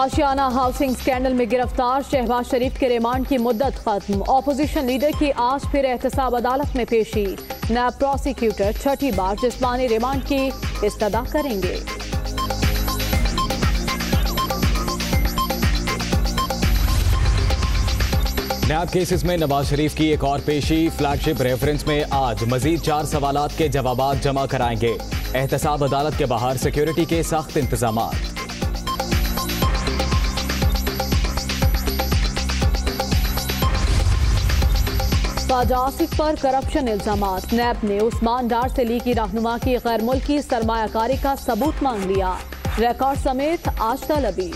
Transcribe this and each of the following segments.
Ashiana housing scandal میں گرفتار شہباز شریف کے ریمانڈ کی مدت ختم۔ اپوزیشن لیڈر کی آج پھر احتساب عدالت میں پیشی۔ نیب پروسیکیوٹر چھٹی بار جسمانی ریمانڈ کی استدا کریں گے۔ نیب کیسز میں نواز شریف کی ایک اور پیشی۔ فلیکشپ ریفرنس میں آج مزید چار سوالات کے جوابات جمع کرائیں گے۔ احتساب عدالت کے باہر سیکیورٹی کے سخت انتظامات۔ خواجہ آصف پر کرپشن الزامات۔ نیب نے عثمان ڈار سے لی کی رہنما کی غیر ملکی سرمایہ کاری کا ثبوت مانگ لیا۔ ریکارڈ سمیت آج طلبی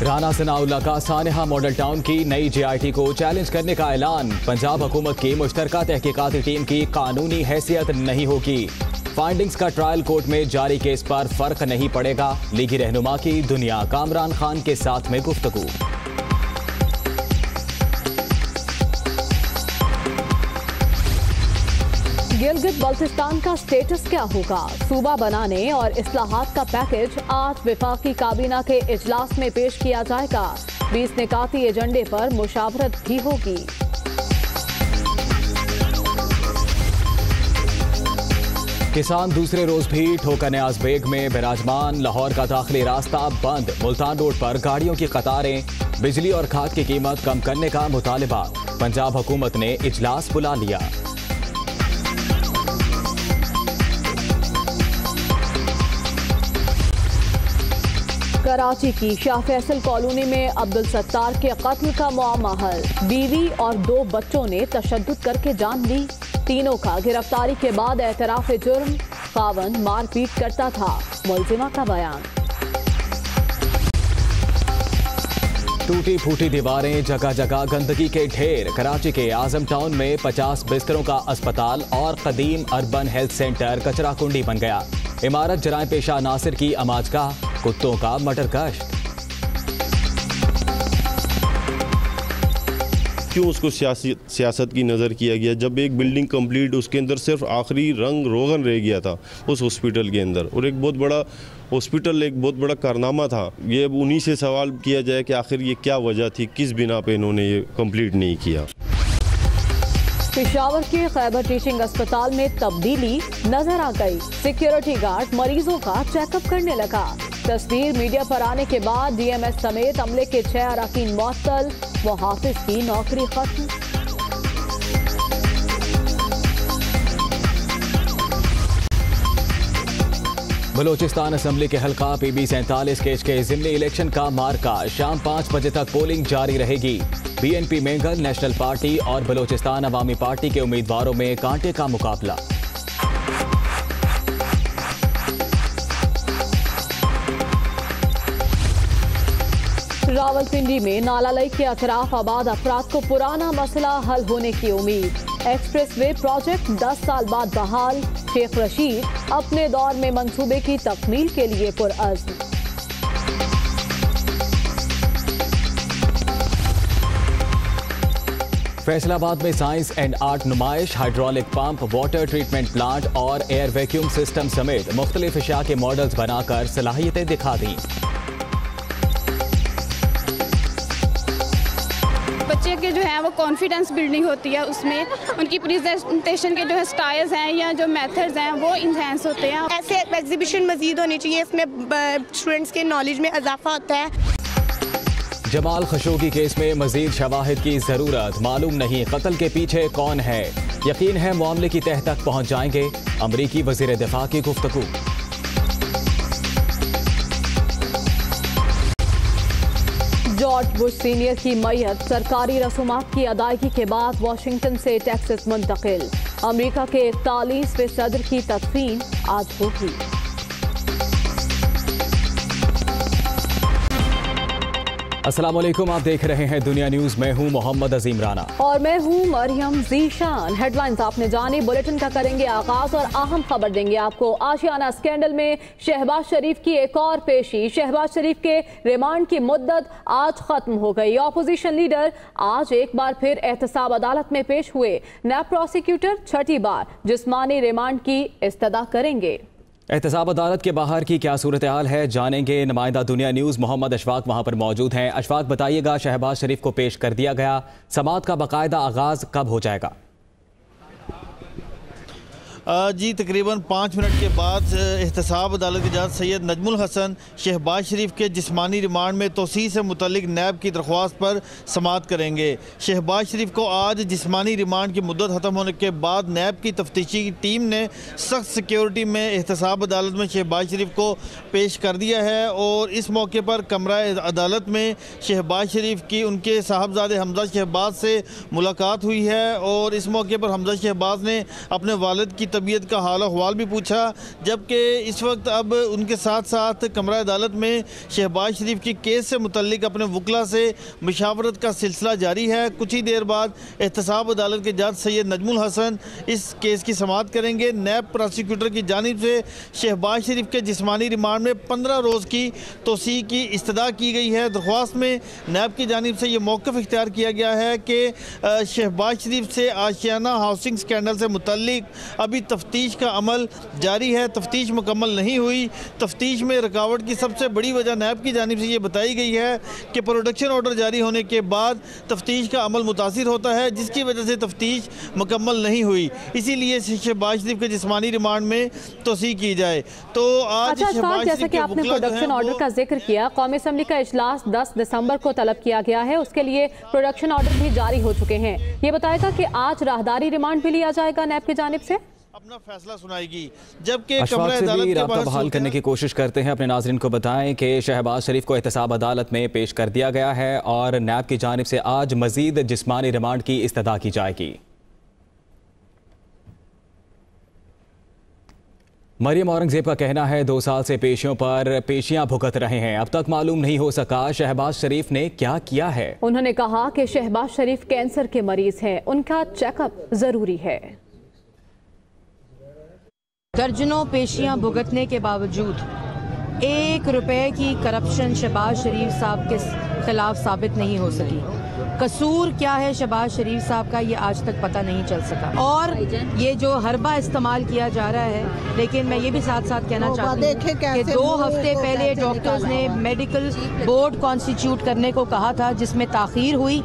رانا سنا اللہ کا سانحہ ماڈل ٹاؤن کی نئی جی آئی ٹی کو چیلنج کرنے کا اعلان۔ پنجاب حکومت کی مشترکہ تحقیقاتی ٹیم کی قانونی حیثیت نہیں ہوگی۔ فائنڈنگز کا ٹرائل کورٹ میں جاری کیس پر فرق نہیں پڑے گا۔ لیگی رہنما کی دنیا کامران خان کے ساتھ میں گفتگو۔ گلگت بلتستان کا سٹیٹس کیا ہوگا؟ صوبہ بنانے اور اصلاحات کا پیکج آج وفاقی کابینہ کے اجلاس میں پیش کیا جائے گا۔ بیس نکاتی ایجنڈے پر مشاورت بھی ہوگی۔ کسان دوسرے روز بھی ٹھوکر نیاز بیگ میں براجمان لاہور کا داخلی راستہ بند۔ ملتان روڈ پر گاڑیوں کی قطاریں، بجلی اور کھاد کی قیمت کم کرنے کا مطالبہ۔ پنجاب حکومت نے اجلاس بلا لیا۔ کراچی کی شاہ فیصل کالونی میں عبد الستار کے قتل کا معامہ حل۔ بیوی اور دو بچوں نے تشدد کر کے جان لی۔ تینوں کا گرفتاری کے بعد اعتراف جرم، خاون مار پیٹ کرتا تھا۔ ملزمہ کا بیان۔ ٹوٹی پھوٹی دیواریں جگہ جگہ گندگی کے ڈھیر۔ کراچی کے آزم ٹاؤن میں پچاس بستروں کا اسپتال اور قدیم اربن ہیلتھ سینٹر کچرا کنڈی بن گیا۔ عمارت جرائم پیشہ ناصر کی اماج کا کتوں کا مٹر کشت کیوں اس کو سیاست کی نظر کیا گیا؟ جب ایک بلڈنگ کمپلیٹ اس کے اندر صرف آخری رنگ روغن رہ گیا تھا اس ہاسپٹل کے اندر۔ اور ایک بہت بڑا ہاسپٹل ایک بہت بڑا کارنامہ تھا۔ یہ اب انہی سے سوال کیا جائے کہ آخر یہ کیا وجہ تھی؟ کس بنا پہ انہوں نے یہ کمپلیٹ نہیں کیا؟ پشاور کے خیبر ٹیچنگ اسپتال میں تبدیلی نظر آ گئی۔ سیکیورٹی گارڈ مریضوں کا چیک اپ کرنے لگا۔ تصویر میڈیا پر آنے کے بعد ڈی ایم ایس سمیت عملے کے چھ اراکین وہ محافظ کی نوکری ختم بلوچستان اسمبلی کے حلقہ پی بی سینتالیس کیچ کے ضمنی الیکشن کا مارکا شام پانچ بجے تک پولنگ جاری رہے گی۔ B N P Mengal, National Party اور بلوچستان عوامی پارٹی کے امیدواروں میں کانٹے کا مقابلہ۔ راولپنڈی میں نالالئی کے اطراف آباد افراد کو پرانا مسئلہ حل ہونے کی امید۔ ایکسپریس وے پروجیکٹ دس سال بعد بحال۔ شیخ رشید اپنے دور میں منصوبے کی تکمیل کے لیے پرعزم فیصل آباد میں سائنس اینڈ آرٹ نمائش، hydraulic pump, water treatment plant اور ایئر ویکیوم سسٹم سمیت مختلف اشیاء کے ماڈلز بنا کر صلاحیتیں دکھا دیں۔ بچے کے جو ہیں وہ کانفیڈنس بلڈنگ ہوتی ہے اس میں۔ ان کی پریزنٹیشن کے جو ہے سٹائلز ہیں یا جو میتھڈز ہیں وہ انہینس ہوتے ہیں۔ ایسے ایگزیبیشن مزید ہونی چاہیے اس میں اسٹوڈنٹس کے نالج میں اضافہ ہوتا ہے۔ جمال خشوگی کیس میں مزید شواہد کی ضرورت۔ معلوم نہیں قتل کے پیچھے کون ہے۔ یقین ہے معاملے کی تہ تک پہنچ جائیں گے۔ امریکی وزیر دفاع کی گفتگو۔ جارج بش سینئر کی میت، سرکاری رسومات کی ادائیگی کے بعد واشنگٹن سے ٹیکسس منتقل۔ امریکہ کے اکتالیسویں صدر کی تدفین آج ہوگی۔ السلام علیکم، آپ دیکھ رہے ہیں دنیا نیوز۔ میں ہوں محمد عظیم رانا۔ اور میں ہوں مریم زیشان۔ ہیڈ لائنز آپ نے جانے بلیٹن کا کریں گے آغاز اور اہم خبر دیں گے آپ کو۔ آشیانہ سکینڈل میں شہباز شریف کی ایک اور پیشی۔ شہباز شریف کے ریمانڈ کی مدت آج ختم ہو گئی۔ اپوزیشن لیڈر آج ایک بار پھر احتساب عدالت میں پیش ہوئے۔ نیب پروسیکیوٹر چھٹی بار۔ جسمانی ریمانڈ کی استدا کریں گے۔ احتساب عدالت کے باہر کی کیا صورتحال ہے؟ جانیں گے نمائندہ دنیا نیوز محمد اشفاق وہاں پر موجود ہیں۔ اشفاق، بتائیے گا شہباز شریف کو پیش کر دیا گیا۔ سماعت کا باقاعدہ آغاز کب ہو جائے گا؟ جی تقریباً پانچ منٹ کے بعد احتساب عدالت کے جج سید نجم الحسن شہباز شریف کے جسمانی ریمانڈ میں توسیع سے متعلق نیب کی درخواست پر سماعت کریں گے۔ شہباز شریف کو آج جسمانی ریمانڈ کی مدت ختم ہونے کے بعد نیب کی تفتیشی ٹیم نے سخت سیکیورٹی میں احتساب عدالت میں شہباز شریف کو پیش کر دیا ہے اور اس موقع پر کمرہ عدالت میں شہباز شریف کی ان کے صاحبزادے حمزہ شہباز سے ملاقات ہوئی ہے اور اس موقع پر حمزہ شہباز نے اپنے والد کی طبیعت کا حال احوال بھی پوچھا، جبکہ اس وقت اب ان کے ساتھ ساتھ کمرہ عدالت میں شہباز شریف کی کیس سے متعلق اپنے وکلا سے مشاورت کا سلسلہ جاری ہے۔ کچھ ہی دیر بعد احتساب عدالت کے جج سید نجم الحسن اس کیس کی سماعت کریں گے۔ نیب پراسیکیوٹر کی جانب سے شہباز شریف کے جسمانی ریمانڈ میں پندرہ روز کی توسیع کی استدا کی گئی ہے۔ درخواست میں نیب کی جانب سے یہ موقف اختیار کیا گیا ہے کہ شہباز شریف سے آشیانہ ہاؤسنگ سکینڈل سے متعلق ابھی تفتیش کا عمل جاری ہے تفتیش مکمل نہیں ہوئی۔ تفتیش میں رکاوٹ کی سب سے بڑی وجہ نیب کی جانب سے یہ بتائی گئی ہے کہ پروڈکشن آرڈر جاری ہونے کے بعد تفتیش کا عمل متاثر ہوتا ہے جس کی وجہ سے تفتیش مکمل نہیں ہوئی۔ اسی لیے شہباز شریف کے جسمانی ریمانڈ میں توسیع کی جائے۔ تو آج اچھا شہباز جیسا شریف کہ کے آپ نے پروڈکشن آرڈر کا ذکر کیا قومی اسمبلی کا اجلاس دس دسمبر کو طلب کیا گیا ہے۔ اس کے لیے پروڈکشن آرڈر بھی جاری ہو چکے ہیں۔ یہ بتائے گا کہ آج راہداری ریمانڈ بھی لیا جائے گا نیب کی جانب سے۔ اپنا فیصلہ سنائے گی۔ جبکہ اشفاق کمرہ سے عدالت بھی کے رابطہ بحال کرنے کی کوشش کرتے ہیں اپنے ناظرین کو بتائیں کہ شہباز شریف کو احتساب عدالت میں پیش کر دیا گیا ہے اور نیب کی جانب سے آج مزید جسمانی ریمانڈ کی استدا کی جائے گی۔ مریم اورنگزیب کا کہنا ہے دو سال سے پیشیوں پر پیشیاں بھگت رہے ہیں۔ اب تک معلوم نہیں ہو سکا شہباز شریف نے کیا کیا ہے۔ انہوں نے کہا کہ شہباز شریف کینسر کے مریض ہیں۔ ان کا چیک اپ ضروری ہے۔ درجنوں پیشیاں بھگتنے کے باوجود ایک روپے کی کرپشن شہباز شریف صاحب کے خلاف ثابت نہیں ہو سکی۔ قصور کیا ہے شہباز شریف صاحب کا یہ آج تک پتہ نہیں چل سکا۔ اور یہ جو حربہ استعمال کیا جا رہا ہے لیکن میں یہ بھی ساتھ ساتھ کہنا چاہتی ہوں کہ دو ہفتے پہلے ڈاکٹرز نے میڈیکل بورڈ کانسٹیٹیوٹ کرنے کو کہا تھا جس میں تاخیر ہوئی۔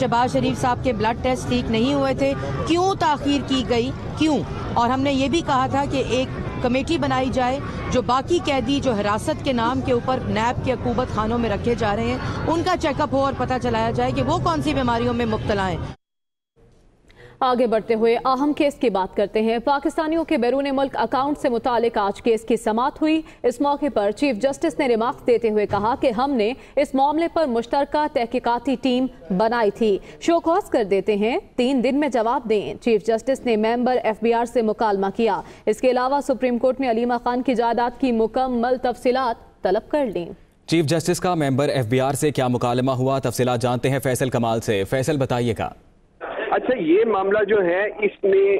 شہباز شریف صاحب کے بلڈ ٹیسٹ ٹھیک نہیں ہوئے تھے۔ کیوں تاخیر کی گئی؟ کیوں؟ اور ہم نے یہ بھی کہا تھا کہ ایک کمیٹی بنائی جائے، جو باقی قیدی، جو حراست کے نام کے اوپر نیب کے عقوبت خانوں میں رکھے جا رہے ہیں، ان کا چیک اپ ہو اور پتہ چلایا جائے کہ وہ کون سی بیماریوں میں مبتلا ہیں۔ آگے بڑھتے ہوئے اہم کیس کی بات کرتے ہیں۔ پاکستانیوں کے بیرون ملک اکاؤنٹ سے متعلق آج کیس کی سماعت ہوئی۔ اس موقع پر چیف جسٹس نے ریمارکس دیتے ہوئے کہا کہ ہم نے اس معاملے پر مشترکہ تحقیقاتی ٹیم بنائی تھی۔ شو کاز کر دیتے ہیں۔ تین دن میں جواب دیں۔ چیف جسٹس نے ممبر ایف بی آر سے مکالمہ کیا۔ اس کے علاوہ سپریم کورٹ نے علیمہ خان کی جائیداد کی مکمل تفصیلات طلب کر لیں۔ چیف جسٹس کا ممبر ایف بی آر سے کیا مکالمہ ہوا؟ تفصیلات جانتے ہیں فیصل کمال سے۔ فیصل بتائیے گا۔ اچھا یہ معاملہ جو ہے، اس میں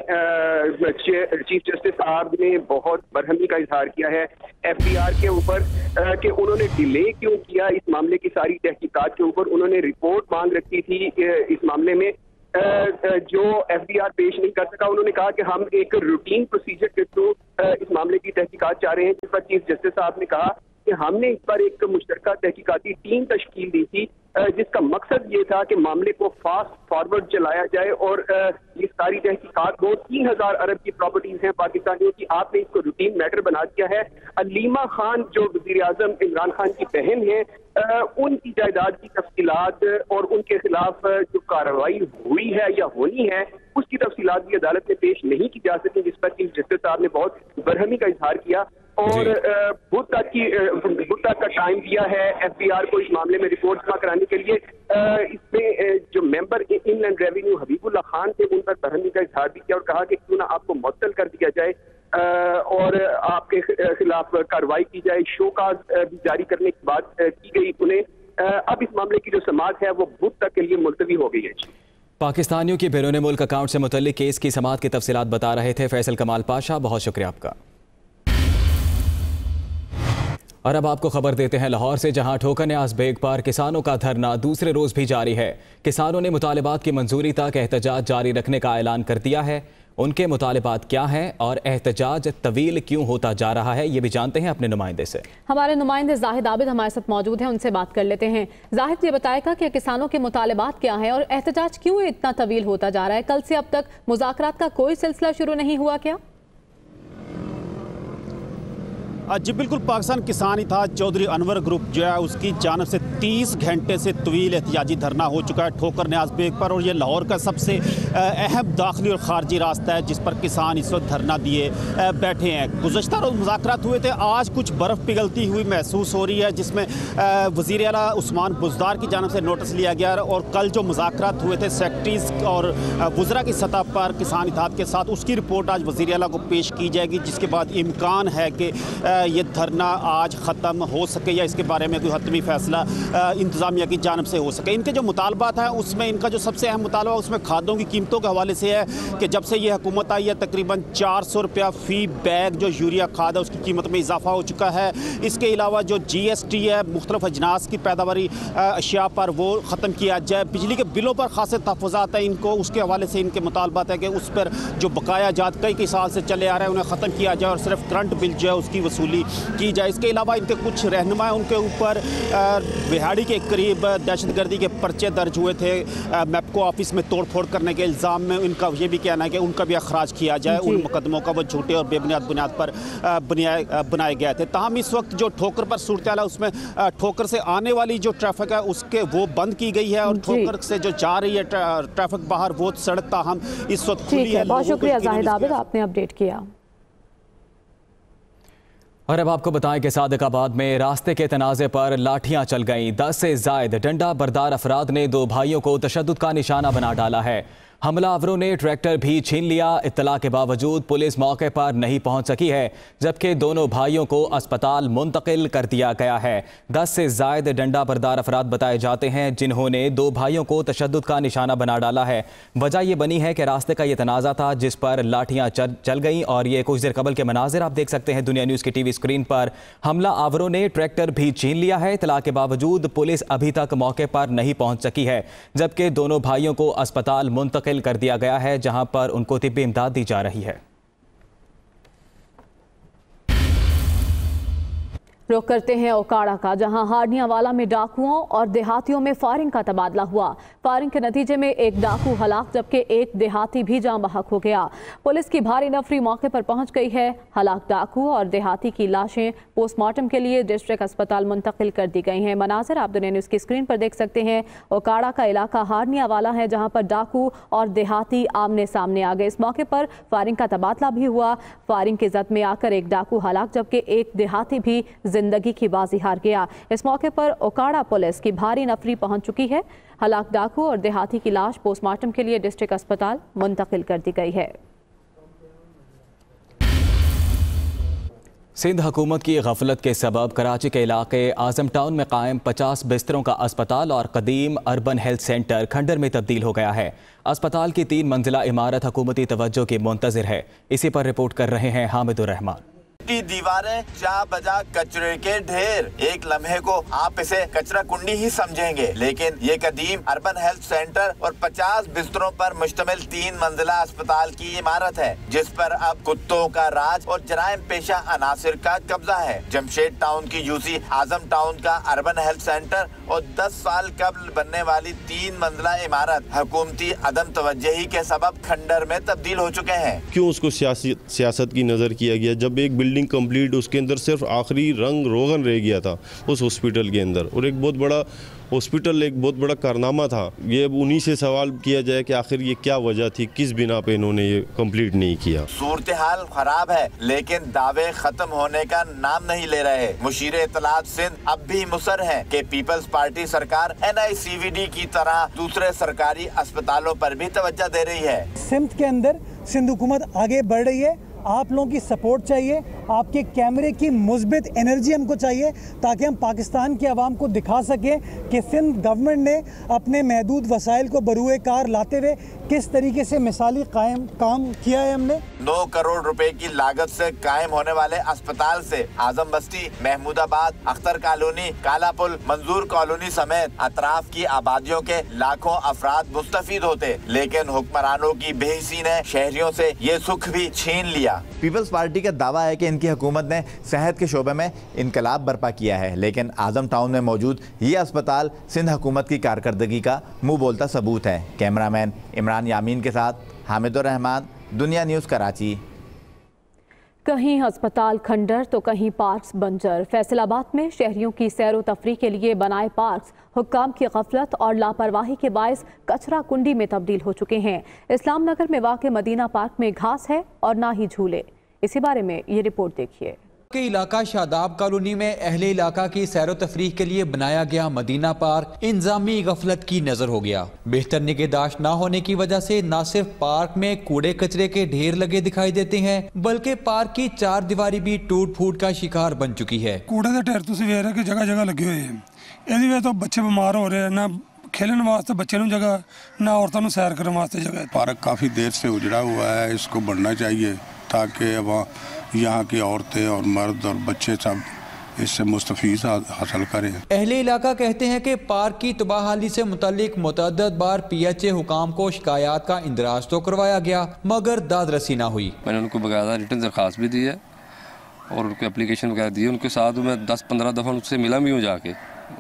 چیف جسٹس صاحب نے بہت برہمی کا اظہار کیا ہے۔ ایف بی آر کے اوپر کہ انہوں نے ڈیلے کیوں کیا اس معاملے کی ساری تحقیقات کے اوپر؟ انہوں نے رپورٹ مانگ رکھی تھی اس معاملے میں۔ جو ایف بی آر پیش نہیں کر سکا، انہوں نے کہا کہ ہم ایک روٹین پروسیجر کے تھرو اس معاملے کی تحقیقات چاہ رہے ہیں۔ جس پر چیف جسٹس صاحب نے کہا کہ ہم نے اس پر ایک مشترکہ تحقیقاتی ٹیم تشکیل دی تھی۔ جس کا مقصد یہ تھا کہ معاملے کو فاسٹ فارورڈ چلایا جائے اور یہ ساری تحقیقات وہ تین ہزار ارب کی پراپرٹیز ہیں پاکستانیوں کی، آپ نے اس کو روٹین میٹر بنا دیا ہے۔ علیمہ خان جو وزیر اعظم عمران خان کی بہن ہیں ان کی جائیداد کی تفصیلات اور ان کے خلاف جو کارروائی ہوئی ہے یا ہونی ہے، اس کی تفصیلات بھی عدالت میں پیش نہیں کی جا سکی جس پر چیف جسٹس صاحب نے بہت برہمی کا اظہار کیا۔ اور بدھ تک کی بدھ تک کا ٹائم دیا ہے ایف بی آر کو اس معاملے میں رپورٹ جمع کرانے کے لیے۔ اس میں جو member inland revenue Habib Ullah Khan تھے ان پر برہمی کا اظہار بھی کیا اور کہا کہ کیوں نہ آپ کو معطل کر دیا جائے۔ اور آپ کے خلاف کارروائی کی جائے۔ شو کاز بھی جاری کرنے کی بات کی گئی انہیں۔ اب اس معاملے کی جو سماعت ہے وہ بدھ تک کے لیے ملتوی ہو گئی ہے۔ پاکستانیوں کے بیرون ملک اکاؤنٹ سے متعلق کیس کی سماعت کی تفصیلات بتا رہے تھے فیصل کمال پاشا۔ بہت شکریہ آپ کا۔ اور اب آپ کو خبر دیتے ہیں لاہور سے، جہاں ٹھوکر نیاز بیگ پر کسانوں کا دھرنا دوسرے روز بھی جاری ہے۔ کسانوں نے مطالبات کی منظوری تک احتجاج جاری رکھنے کا اعلان کر دیا ہے۔ ان کے مطالبات کیا ہیں اور احتجاج طویل کیوں ہوتا جا رہا ہے، یہ بھی جانتے ہیں اپنے نمائندے سے۔ ہمارے نمائندے زاہد عابد ہمارے ساتھ موجود ہیں، ان سے بات کر لیتے ہیں۔ زاہد یہ بتائے گا کہ کسانوں کے مطالبات کیا ہیں اور احتجاج کیوں اتنا طویل ہوتا جا رہا ہے؟ کل سے اب تک مذاکرات کا کوئی سلسلہ شروع نہیں ہوا کیا؟ جی بالکل، پاکستان کسان ہی تھا، چودھری انور گروپ جو ہے، اس کی جانب سے تیس گھنٹے سے طویل احتجاجی دھرنا ہو چکا ہے ٹھوکر نیاز بیگ پر، اور یہ لاہور کا سب سے اہم داخلی اور خارجی راستہ ہے، جس پر کسان اس وقت دھرنا دیے بیٹھے ہیں۔ گزشتہ روز مذاکرات ہوئے تھے، آج کچھ برف پگھلتی ہوئی محسوس ہو رہی ہے، جس میں وزیر اعلیٰ عثمان بزدار کی جانب سے نوٹس لیا گیا اور کل جو مذاکرات ہوئے تھے، سیکٹریز اور وزراء کی سطح پر کسان اتحاد کے ساتھ، اس کی رپورٹ آج وزیر اعلیٰ کو پیش کی جائے گی، جس کے بعد امکان ہے کہ یہ دھرنا آج ختم ہو سکے یا اس کے بارے میں کوئی حتمی فیصلہ انتظامیہ کی جانب سے ہو سکے۔ ان کے جو مطالبات ہیں، اس میں ان کا جو سب سے اہم مطالبہ، اس میں کھادوں کی قیمتوں کے حوالے سے ہے کہ جب سے یہ حکومت آئی ہے، تقریباً چار سو روپیہ فی بیگ جو یوریا کھاد ہے، اس کی قیمت میں اضافہ ہو چکا ہے۔ اس کے علاوہ جو جی ایس ٹی ہے، مختلف اجناس کی پیداواری اشیاء پر وہ ختم کیا جائے۔ بجلی کے بلوں پر خاصے تحفظات ہیں ان کو۔ اس کے حوالے سے ان کے مطالبات ہے کہ اس پر جو بقایا جات کئی کئی سال سے چلے آ رہے ہیں، انہیں ختم کیا جائے اور صرف کرنٹ بل جو ہے، اس کی وصول وصولی کی جائے اس کے علاوہ ان کے کچھ رہنما ان کے اوپر بہاڑی کے قریب دہشت گردی کے پرچے درج ہوئے تھے میپکو آفس میں توڑ پھوڑ کرنے کے الزام میں ان کا یہ بھی کہنا ہے کہ ان کا بھی اخراج کیا جائے ان مقدموں کا وہ جھوٹے اور بے بنیاد بنیاد پر بنائے گئے تھے تاہم اس وقت جو ٹھوکر پر صورتحال ہے اس میں ٹھوکر سے آنے والی جو ٹریفک ہے اس کے وہ بند کی گئی ہے اور ٹھوکر سے جو جا رہی ہے ٹریفک باہر وہ سڑک تاہم اس وقت کھلی ہے بہت شکریہ زاہد عابد آپ نے اپڈیٹ کیا اور اب آپ کو بتائیں کہ صادق آباد میں راستے کے تنازع پر لاٹھیاں چل گئیں۔ دس سے زائد ڈنڈا بردار افراد نے دو بھائیوں کو تشدد کا نشانہ بنا ڈالا ہے۔ حملہ آوروں نے ٹریکٹر بھی چھین لیا۔ اطلاع کے باوجود پولیس موقع پر نہیں پہنچ سکی ہے، جبکہ دونوں بھائیوں کو اسپتال منتقل کر دیا گیا ہے۔ دس سے زائد ڈنڈا بردار افراد بتائے جاتے ہیں، جنہوں نے دو بھائیوں کو تشدد کا نشانہ بنا ڈالا ہے۔ وجہ یہ بنی ہے کہ راستے کا یہ تنازع تھا، جس پر لاٹھیاں چل گئیں اور یہ کچھ دیر قبل کے مناظر آپ دیکھ سکتے ہیں۔ دنیا نیوز کی ٹی وی اسکرین پر حملہ آوروں نے ٹریکٹر بھی چھین لیا ہے۔ اطلاع کے باوجود پولیس ابھی تک موقع پر نہیں پہنچ سکی ہے، جبکہ دونوں بھائیوں کو اسپتال منتقل کر دیا گیا ہے جہاں پر ان کو طبی امداد دی جا رہی ہے۔ رخ کرتے ہیں اوکاڑا کا، جہاں ہارنیاں والا میں ڈاکوؤں اور دیہاتیوں میں فائرنگ کا تبادلہ ہوا۔ فائرنگ کے نتیجے میں ایک ڈاکو ہلاک، جبکہ ایک دیہاتی بھی جان بحق ہو گیا۔ پولیس کی بھاری نفری موقع پر پہنچ گئی ہے۔ ہلاک ڈاکو اور دیہاتی کی لاشیں پوسٹ مارٹم کے لیے ڈسٹرکٹ اسپتال منتقل کر دی گئی ہیں۔ مناظر آپ دنیا نیوز کی اسکرین پر دیکھ سکتے ہیں۔ اوکاڑا کا علاقہ ہارنیا والا ہے، جہاں پر ڈاکو اور دیہاتی آمنے سامنے آ گئے۔ اس موقع پر فائرنگ کا تبادلہ بھی ہوا۔ فائرنگ کی زد میں آ کر ایک ڈاکو ہلاک، جبکہ ایک دیہاتی بھی زندگی کی بازی ہار گیا۔ اس موقع پر اوکاڑا پولیس کی بھاری نفری پہنچ چکی ہے۔ ہلاک ڈاکو اور دیہاتی کی لاش پوسٹ مارٹم کے لیے ڈسٹرکٹ اسپتال منتقل کر دی گئی ہے۔ سندھ حکومت کی غفلت کے سبب کراچی کے علاقے آزم ٹاؤن میں قائم پچاس بستروں کا اسپتال اور قدیم اربن ہیلتھ سینٹر کھنڈر میں تبدیل ہو گیا ہے۔ اسپتال کی تین منزلہ عمارت حکومتی توجہ کی منتظر ہے۔ اسی پر رپورٹ کر رہے ہیں حامد الرحمان مٹی دیواریں جا بجا کچرے کے ڈھیر۔ ایک لمحے کو آپ اسے کچرا کنڈی ہی سمجھیں گے۔ لیکن یہ قدیم اربن ہیلتھ سینٹر اور پچاس بستروں پر مشتمل تین منزلہ اسپتال کی عمارت ہے، جس پر اب کتوں کا راج اور جرائم پیشہ عناصر کا قبضہ ہے۔ جمشید ٹاؤن کی یوسی آزم ٹاؤن کا اربن ہیلتھ سینٹر اور دس سال قبل بننے والی تین منزلہ عمارت حکومتی عدم توجہی کے سبب کھنڈر میں تبدیل ہو چکے ہیں۔ کیوں اس کو سیاست کی نظر کیا گیا؟ جب ایک بلڈنگ بلڈنگ کمپلیٹ اس کے اندر صرف آخری رنگ روغن رہ گیا تھا اس ہسپیٹل کے اندر اور ایک بہت بڑا ہسپیٹل ایک بہت بڑا کارنامہ تھا۔ یہ انہی سے سوال کیا جائے کہ آخر یہ کیا وجہ تھی؟ کس بنا پہ انہوں نے یہ کمپلیٹ نہیں کیا؟ صورتحال خراب ہے لیکن دعوے ختم ہونے کا نام نہیں لے رہے۔ مشیر اطلاعات سندھ اب بھی مصر ہیں کہ پیپلز پارٹی سرکار N I C V D کی طرح دوسرے سرکاری اسپتالوں پر بھی توجہ دے رہی ہے۔ سندھ کے اندر سندھ حکومت آگے بڑھ رہی ہے۔ آپ لوگوں کی سپورٹ چاہیے، آپ کے کیمرے کی مثبت انرجی ہم کو چاہیے تاکہ ہم پاکستان کی عوام کو دکھا سکیں کہ سندھ گورنمنٹ نے اپنے محدود وسائل کو بروئے کار لاتے ہوئے کس طریقے سے مثالی قائم کام کیا ہے ہم نے؟ نو کروڑ روپے کی لاگت سے قائم ہونے والے اسپتال سے آزم بستی محمود آباد اختر کالونی کالا پل منظور کالونی سمیت اطراف کی آبادیوں کے لاکھوں افراد مستفید ہوتے لیکن حکمرانوں کی بےحسی نے شہریوں سے یہ سکھ بھی چھین لیا۔ پیپلز پارٹی کا دعویٰ ہے کہ ان کی حکومت نے صحت کے شعبے میں انقلاب برپا کیا ہے لیکن آزم ٹاؤن میں موجود یہ اسپتال سندھ حکومت کی کارکردگی کا منہ بولتا ثبوت ہے۔ کیمرہ مین عمران یامین کے ساتھ حامد الرحمان دنیا نیوز کراچی۔ کہیں ہسپتال کھنڈر تو کہیں پارکس بنجر۔ فیصل آباد میں شہریوں کی سیر و تفریح کے لیے بنائے پارکس۔ حکام کی غفلت اور لاپرواہی کے باعث کچرا کنڈی میں تبدیل ہو چکے ہیں۔ اسلام نگر میں واقع مدینہ پارک میں گھاس ہے اور نہ ہی جھولے۔ اسی بارے میں یہ رپورٹ دیکھیے۔ کے علاقہ شاداب کالونی میں اہل علاقہ کی سیر و تفریح کے لیے بنایا گیا مدینہ پارک انظامی غفلت کی نظر ہو گیا۔ بہتر نگہداشت نہ ہونے کی وجہ سے نہ صرف پارک میں کوڑے کچرے کے ڈھیر لگے دکھائی دیتے ہیں بلکہ پارک کی چار دیواری بھی ٹوٹ پھوٹ کا شکار بن چکی ہے۔ کوڑے دے ڈھیر تو سویرے کے جگہ جگہ لگے ہوئے ہیں۔ یہ تو بچے بیمار ہو رہے ہیں نہ کھیلنے واسطے بچے نو جگہ نہ عورتوں نو سیر کرنے واسطے جگہ۔ پارک کافی دیر سے اجڑا ہوا ہے اس کو بڑھنا چاہیے تاکہ وہاں یہاں کی عورتیں اور مرد اور بچے سب اس سے مستفیض حاصل کریں۔ اہل علاقہ کہتے ہیں کہ پارک کی تباہ حالی سے متعلق متعدد بار پی ایچ اے حکام کو شکایات کا اندراج تو کروایا گیا مگر داد رسی نہ ہوئی۔ میں نے ان کو بغیر ریٹرن درخواست بھی دی ہے اور ان کو اپلیکیشن وغیرہ دی ہے۔ ان کے ساتھ میں دس پندرہ دفعہ ان سے ملا بھی ہوں جا کے۔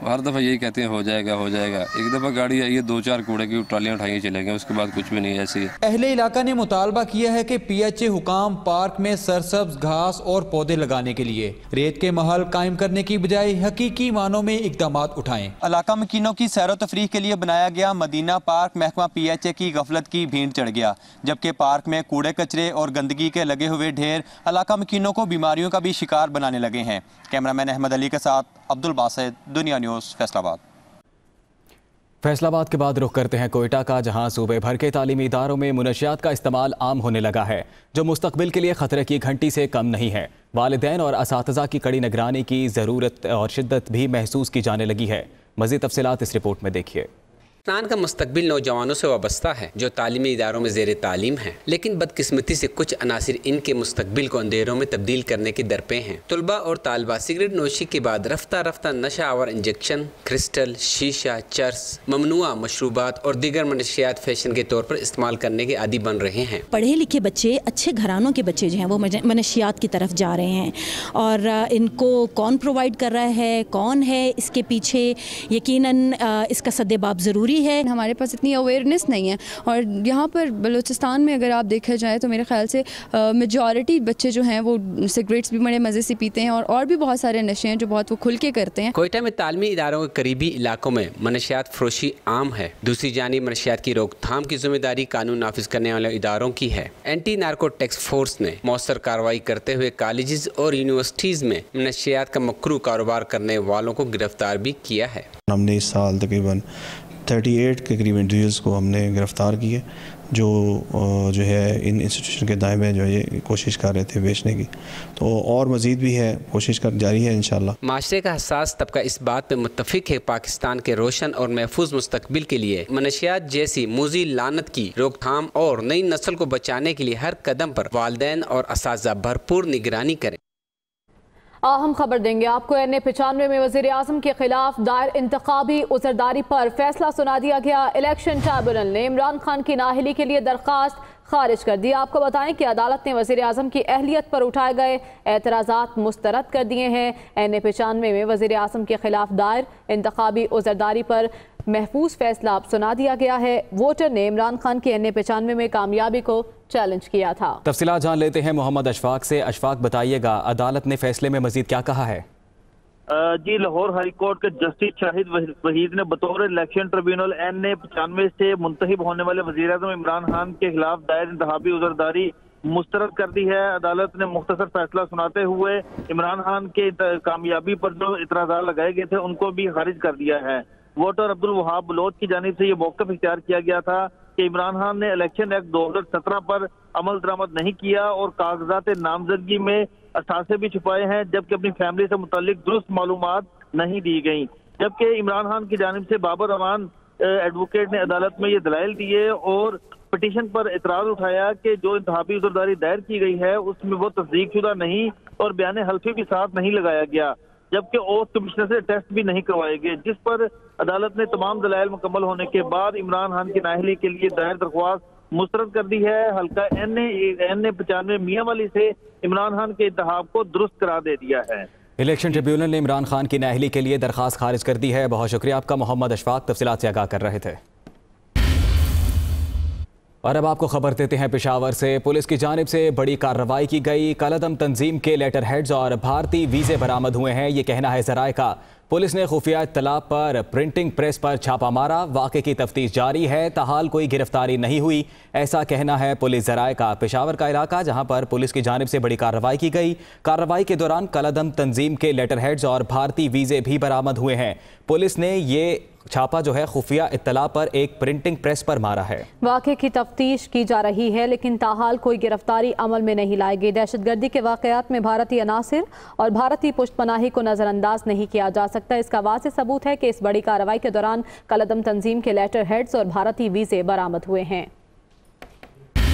ہر دفعہ یہی کہتے ہیں ہو جائے گا ہو جائے گا۔ ایک دفعہ گاڑی آئی ہے دو چار کوڑے کی ٹرالیاں اٹھائیں چلے گئے اس کے بعد کچھ بھی نہیں ایسی ہے اہل علاقہ نے مطالبہ کیا ہے کہ پی ایچ اے حکام پارک میں سرسبز گھاس اور پودے لگانے کے لیے ریت کے محل قائم کرنے کی بجائے حقیقی معنوں میں اقدامات اٹھائیں۔ علاقہ مکینوں کی سیر و تفریح کے لیے بنایا گیا مدینہ پارک محکمہ پی ایچ اے کی غفلت کی بھینڑ چڑھ گیا جبکہ پارک میں کوڑے کچرے اور گندگی کے لگے ہوئے ڈھیر علاقہ مکینوں کو بیماریوں کا بھی شکار بنانے لگے ہیں۔ کیمرامین احمد علی کے ساتھ عبد الباسد دنیا نیوز، فیصل آباد۔ فیصل آباد کے بعد رخ کرتے ہیں کوئٹہ کا، جہاں صوبے بھر کے تعلیمی اداروں میں منشیات کا استعمال عام ہونے لگا ہے، جو مستقبل کے لیے خطرے کی گھنٹی سے کم نہیں ہے۔ والدین اور اساتذہ کی کڑی نگرانی کی ضرورت اور شدت بھی محسوس کی جانے لگی ہے۔ مزید تفصیلات اس رپورٹ میں دیکھیے۔ پاکستان کا مستقبل نوجوانوں سے وابستہ ہے، جو تعلیمی اداروں میں زیر تعلیم ہیں، لیکن بدقسمتی سے کچھ عناصر ان کے مستقبل کو اندھیروں میں تبدیل کرنے کے درپے ہیں۔ طلبہ اور طالبہ سگریٹ نوشی کے بعد رفتہ رفتہ نشہ آور انجیکشن، کرسٹل، شیشہ، چرس ممنوع مشروبات اور دیگر منشیات فیشن کے طور پر استعمال کرنے کے عادی بن رہے ہیں۔ پڑھے لکھے بچے، اچھے گھرانوں کے بچے جو ہیں، وہ منشیات کی طرف جا رہے ہیں۔ اور ان کو کون پرووائڈ کر رہا ہے؟ کون ہے اس کے پیچھے؟ یقیناً اس کا سدباب ضروری ہے ہمارے پاس اتنی اویئرنیس نہیں ہے۔ اور یہاں پر بلوچستان میں اگر آپ دیکھا جائے تو میرے خیال سے میجورٹی بچے جو ہیں وہ سگریٹس بھی بڑے مزے سے پیتے ہیں اور اور بھی بہت سارے نشے ہیں جو بہت وہ کھل کے کرتے ہیں۔ کوئٹہ میں تعلیمی اداروں کے قریبی علاقوں میں منشیات فروشی عام ہے۔ دوسری جانب منشیات کی روک تھام کی ذمہ داری قانون نافذ کرنے والے اداروں کی ہے۔ اینٹی نارکو ٹیکس فورس نے مؤثر کارروائی کرتے ہوئے کالجز اور یونیورسٹیز میں منشیات کا مکرو کاروبار کرنے والوں کو گرفتار بھی کیا ہے۔ ہم نے اس سال تقریباً تھرٹی ایٹ کے قریب انڈیویژ کو ہم نے گرفتار کیے، جو جو ہے ان انسٹیٹیوشن کے دائیں میں جو یہ کوشش کر رہے تھے بیچنے کی۔ تو اور مزید بھی ہے، کوشش کر جاری ہے انشاءاللہ۔ معاشرے کا حساس طبقہ اس بات پہ متفق ہے، پاکستان کے روشن اور محفوظ مستقبل کے لیے منشیات جیسی موزی لانت کی روک تھام اور نئی نسل کو بچانے کے لیے ہر قدم پر والدین اور اساتذہ بھرپور نگرانی کریں۔ اہم خبر دیں گے آپ کو این اے پچانوے میں وزیر اعظم کے خلاف دائر انتخابی عذرداری پر فیصلہ سنا دیا گیا۔ الیکشن ٹریبونل نے عمران خان کی ناہلی کے لیے درخواست خارج کر دیا آپ کو بتائیں کہ عدالت نے وزیر اعظم کی اہلیت پر اٹھائے گئے اعتراضات مسترد کر دیے ہیں۔ این اے پچانوے میں وزیر اعظم کے خلاف دائر انتخابی عذرداری پر محفوظ فیصلہ اب سنا دیا گیا ہے۔ ووٹر نے عمران خان کی این اے پچانوے میں کامیابی کو چیلنج کیا تھا۔ تفصیلات جان لیتے ہیں محمد اشفاق سے۔ اشفاق بتائیے گا عدالت نے فیصلے میں مزید کیا کہا ہے؟ جی لاہور ہائی کورٹ کے جسٹس شاہد وحید نے بطور الیکشن ٹریبیونل این اے پچانوے سے منتخب ہونے والے وزیر اعظم عمران خان کے خلاف دائر انتخابی عذرداری مسترد کر دی ہے۔ عدالت نے مختصر فیصلہ سناتے ہوئے عمران خان کے کامیابی پر جو اعتراضات لگائے گئے تھے ان کو بھی خارج کر دیا ہے۔ ووٹر عبد الوہاب بلوچ کی جانب سے یہ موقف اختیار کیا گیا تھا۔ کہ عمران خان نے الیکشن ایکٹ دو ہزار سترہ پر عمل درآمد نہیں کیا اور کاغذات نامزدگی میں اثاثے بھی چھپائے ہیں، جبکہ اپنی فیملی سے متعلق درست معلومات نہیں دی گئیں۔ جبکہ عمران خان کی جانب سے بابر امان ایڈوکیٹ نے عدالت میں یہ دلائل دیے اور پٹیشن پر اعتراض اٹھایا کہ جو انتخابی عذرداری دائر کی گئی ہے، اس میں وہ تصدیق شدہ نہیں اور بیان حلفی بھی ساتھ نہیں لگایا گیا، جبکہ اوس کمشنر سے ٹیسٹ بھی نہیں کروائے گئے، جس پر عدالت نے تمام دلائل مکمل ہونے کے بعد عمران خان کی نااہلی کے لیے دائر درخواست مسترد کر دی ہے۔ حلقہ این اے این اے پچانوے میاں والی سے عمران خان کے انتخاب کو درست کرا دے دیا ہے۔ الیکشن ٹریبیونل نے عمران خان کی نااہلی کے لیے درخواست خارج کر دی ہے۔ بہت شکریہ، آپ کا محمد اشفاق تفصیلات سے آگاہ کر رہے تھے۔ اور اب آپ کو خبر دیتے ہیں، پشاور سے پولیس کی جانب سے بڑی کارروائی کی گئی۔ کالعدم تنظیم کے لیٹر ہیڈز اور بھارتی ویزے برآمد ہوئے ہیں۔ یہ کہنا ہے ذرائع کا پولیس نے خفیہ اطلاع پر پرنٹنگ پریس پر چھاپا مارا۔ واقعے کی تفتیش جاری ہے۔ تاحال کوئی گرفتاری نہیں ہوئی۔ ایسا کہنا ہے پولیس ذرائع کا پشاور کا علاقہ جہاں پر پولیس کی جانب سے بڑی کارروائی کی گئی۔ کارروائی کے دوران کالعدم تنظیم کے لیٹر ہیڈز اور بھارتی ویزے بھی برآمد ہوئے ہیں۔ پولیس نے یہ چھاپا جو ہے خفیہ اطلاع پر ایک پرنٹنگ پریس پر مارا ہے۔ واقعے کی تفتیش کی جا رہی ہے، لیکن تاحال کوئی گرفتاری عمل میں نہیں لائے گی دہشت گردی کے واقعات میں بھارتی عناصر اور بھارتی پشت پناہی کو نظر انداز نہیں کیا جا سکتا۔ سکتا ہے۔ اس کا واضح ثبوت ہے کہ اس بڑی کارروائی کے دوران کلدم تنظیم کے لیٹر ہیڈز اور بھارتی ویزے برآمد ہوئے ہیں۔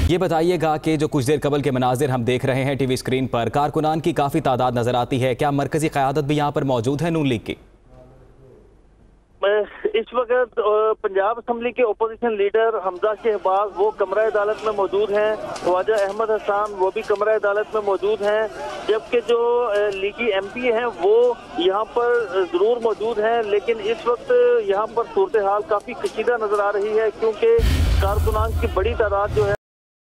یہ بتائیے گا کہ جو کچھ دیر قبل کے مناظر ہم دیکھ رہے ہیں ٹی وی سکرین پر، کارکنان کی کافی تعداد نظر آتی ہے۔ کیا مرکزی قیادت بھی یہاں پر موجود ہے نون لیگ کی؟ اس وقت پنجاب اسمبلی کے اپوزیشن لیڈر حمزہ شہباز وہ کمرہ عدالت میں موجود ہیں، خواجہ احمد حسان وہ بھی کمرہ عدالت میں موجود ہیں، جبکہ جو لیگی ایم پی ہیں وہ یہاں پر ضرور موجود ہیں، لیکن اس وقت یہاں پر صورتحال کافی کشیدہ نظر آ رہی ہے، کیونکہ کارکنان کی بڑی تعداد جو ہے